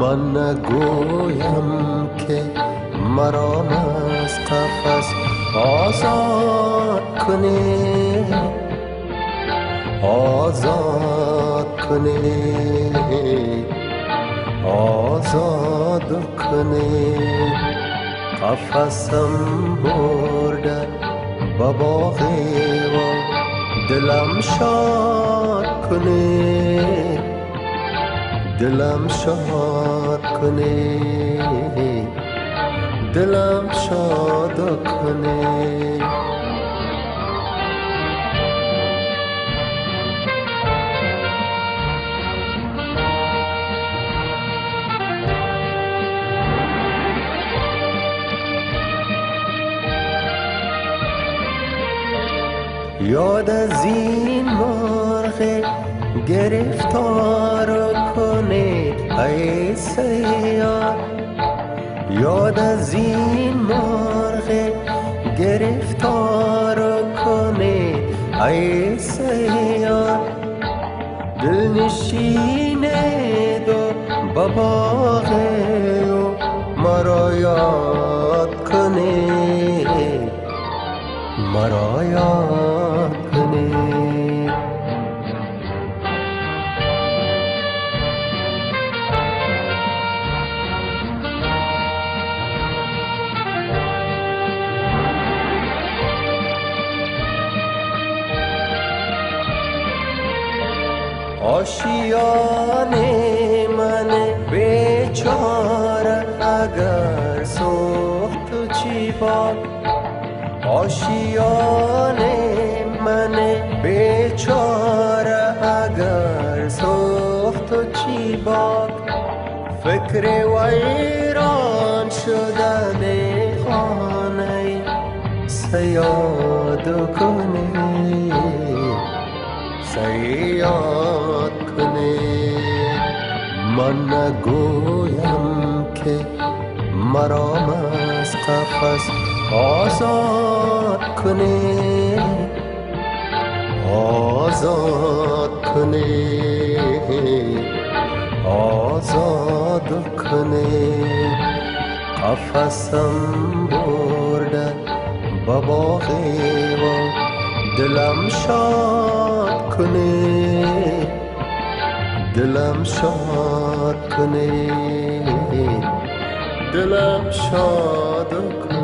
من نگویم که مرا از قفس آزاد کنی. آزاد کنی. آزاد کنی. قفصم برده با باغی و دلم شاد کنی. دلم شاد کنی دلم شاد کنی یاد از این مرغ گرفتار سیار یاد. از این مرغ گرفتار کنید ای سیار دل نشینه دو بابا مرا یاد کنید مرا یاد آشیان من بیچاره اگر سوخت چی باد آشیان من بیچاره اگر سوخت چی باد فکر ویران شدن خانه سیاد کنی سیاد کنی من نگویم که مرام از قفص آزاد کنی آزاد کنی آزاد کنی قفصم برده با باغی و دلم شاد کنی دلم شاد کنی دلم شاد کنی